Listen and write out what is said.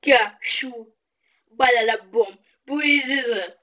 cachou, balala bom, bouiziza.